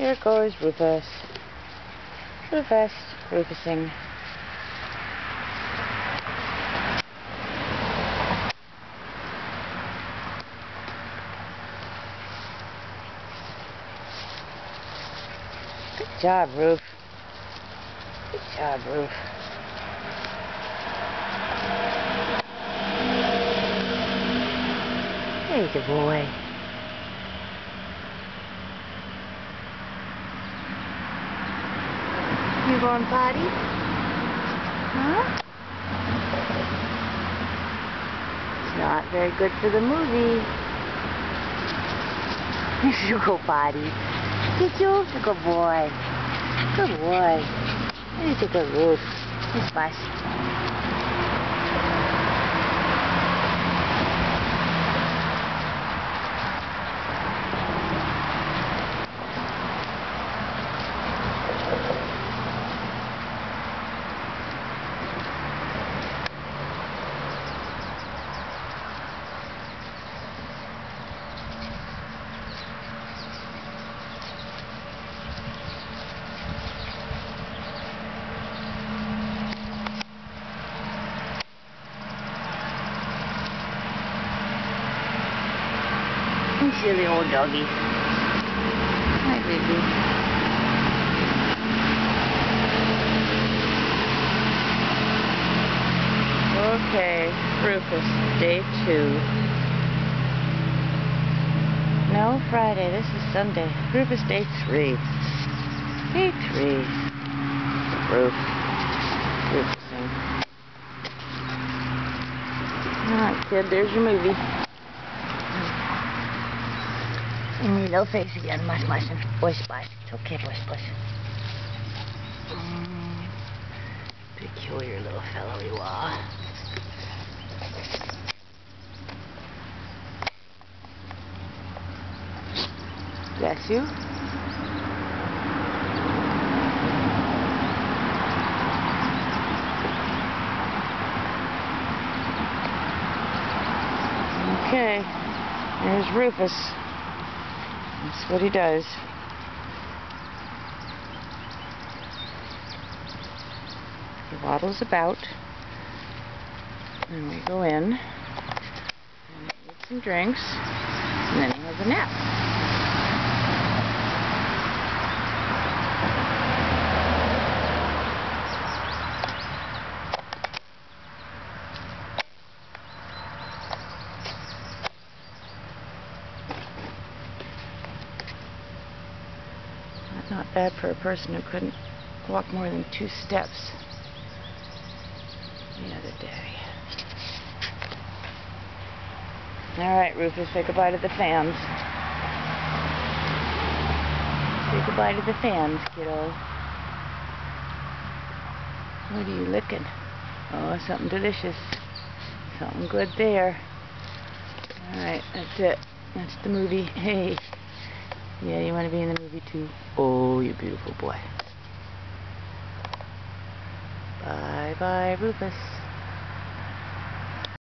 Here goes reverse. Reverse reversing. Good job, Roof. Good job, Roof. He's a boy. You going potty? Huh? It's not very good for the movie. You go potty. Get you a good boy. Good boy. He's a good roof. He's fast. Silly old doggy. Hi, baby. Okay, Rufus, day two. No, Friday. This is Sunday. Rufus, day three. Day three. Roof. Rufusing. Alright, kid, there's your movie. And your little face again, mush mushing. Bush bush. It's okay, bush. Mm, peculiar little fellow you are. Bless you. Okay, there's Rufus. That's what he does. He waddles about. And we go in. And eat some drinks. And then he has a nap. Not bad for a person who couldn't walk more than two steps the other day. Alright, Rufus, say goodbye to the fans. Say goodbye to the fans, kiddo. What are you licking? Oh, something delicious. Something good there. Alright, that's it. That's the movie. Hey. Yeah, you want to be in the movie too? Oh, you beautiful boy. Bye bye, Rufus.